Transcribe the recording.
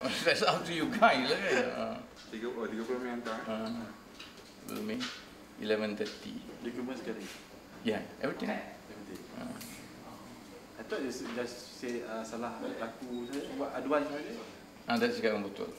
That's up to you guys lah kan. Uh. 30, 30 minit hantar eh? Uh, belum ni. 11.30. Dia sekali? Yeah, everything. Everything. Uh. I thought just, just say uh, salah laku saja. Aduan saja. Ah, uh, cakap sekarang betul.